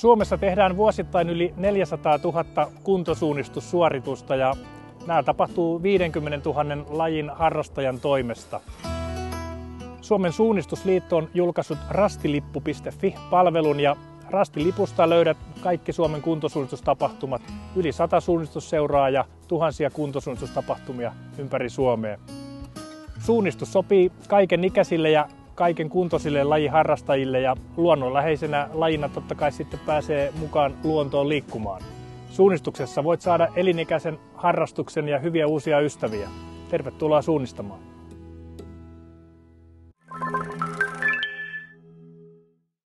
Suomessa tehdään vuosittain yli 400 000 kuntosuunnistussuoritusta ja nämä tapahtuu 50 000 lajin harrastajan toimesta. Suomen suunnistusliitto on julkaissut rastilippu.fi-palvelun ja Rastilipusta löydät kaikki Suomen kuntosuunnitustapahtumat, yli 100 suunnistusseuraa ja tuhansia kuntosuunnitustapahtumia ympäri Suomea. Suunnistus sopii kaiken ikäisille ja kaiken kuntoisille lajiharrastajille ja luonnonläheisenä lajina totta kai sitten pääsee mukaan luontoon liikkumaan. Suunnistuksessa voit saada elinikäisen harrastuksen ja hyviä uusia ystäviä. Tervetuloa suunnistamaan!